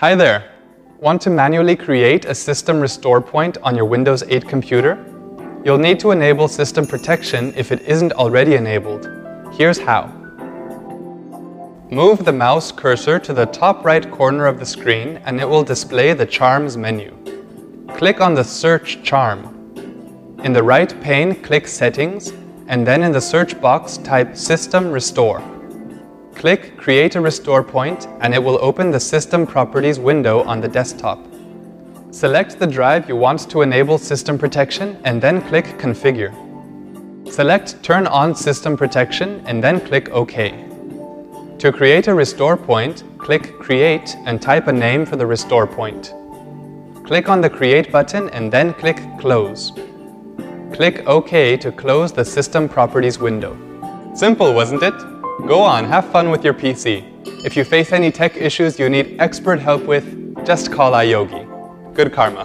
Hi there! Want to manually create a system restore point on your Windows 8 computer? You'll need to enable system protection if it isn't already enabled. Here's how. Move the mouse cursor to the top right corner of the screen and it will display the Charms menu. Click on the Search charm. In the right pane, click Settings and then in the search box type System Restore. Click Create a Restore Point and it will open the System Properties window on the desktop. Select the drive you want to enable system protection and then click Configure. Select Turn on System Protection and then click OK. To create a restore point, click Create and type a name for the restore point. Click on the Create button and then click Close. Click OK to close the System Properties window. Simple, wasn't it? Go on, have fun with your PC. If you face any tech issues you need expert help with, just call iYogi. Good karma.